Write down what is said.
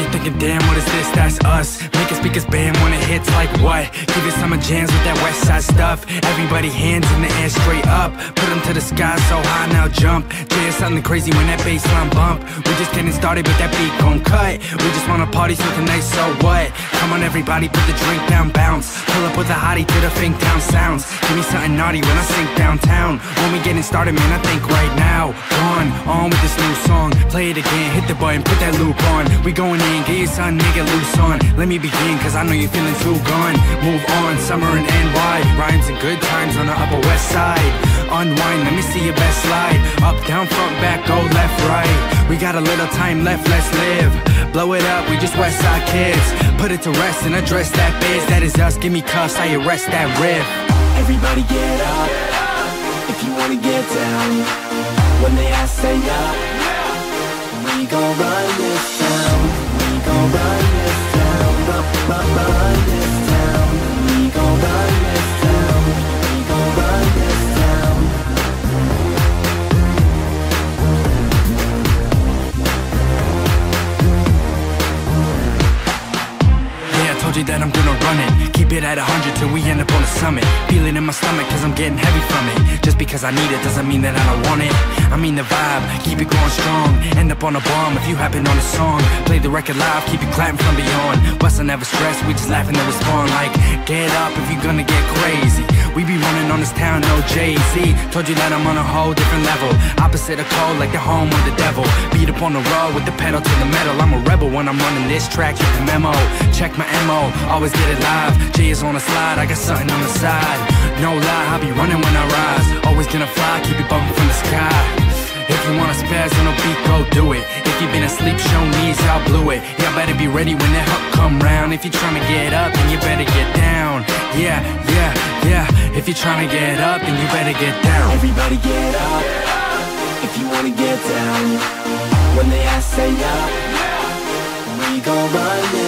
thinking, damn, what is this? That's us. Making speakers bam when it hits like what? Give it summer jams with that west side stuff. Everybody hands in the air straight up. Put them to the sky so high now jump. Jay something crazy when that bass line bump. We just getting started, but that beat gon' cut. We just wanna party so tonight, so what? Come on, everybody, put the drink down, bounce. Pull up with a hottie to the fink down sounds. Give me something naughty when I sink downtown. When we getting started, man, I think right now. Gone, on with this new song. Play it again, hit the button, put that loop on. We going in, get your son, nigga, loose on. Let me begin, cause I know you're feeling too gone. Move on, summer in NY. Rhymes and good times on the upper west side. Unwind, let me see your best slide. Up, down, front, back, go left, right. We got a little time left, let's live. Blow it up, we just west side kids. Put it to rest and address that biz. That is us, give me cuffs, I arrest that riff. Everybody get up if you wanna get down. Say up. We gon' run this town. We gon' run this town. Run, run, run this town. We gon' run this town. We gon' run this town. Yeah, I told you that I'm gonna run it. Keep it at 100 till we end up on the summit. Feel it in my stomach cause I'm getting heavy from it. Just because I need it doesn't mean that I don't want it. Mean the vibe, keep it going strong. End up on a bomb if you happen on a song. Play the record live, keep it clapping from beyond. Bustin' never stress, we just laughing and respond like, get up if you're gonna get crazy. We be running on this town, no Jay-Z. Told you that I'm on a whole different level. Opposite of cold, like the home of the devil. Beat up on the road with the pedal to the metal. I'm a rebel when I'm running this track, get the memo. Check my MO, always get it live. Jay is on the slide, I got something on the side. No lie, I be running when I rise. Always gonna fly, keep it bumping from the sky. better be ready when that hook come round. If you're trying to get up, then you better get down. Yeah, yeah, yeah. If you're trying to get up, then you better get down. Everybody get up If you wanna get down. When they ask say up We gon' run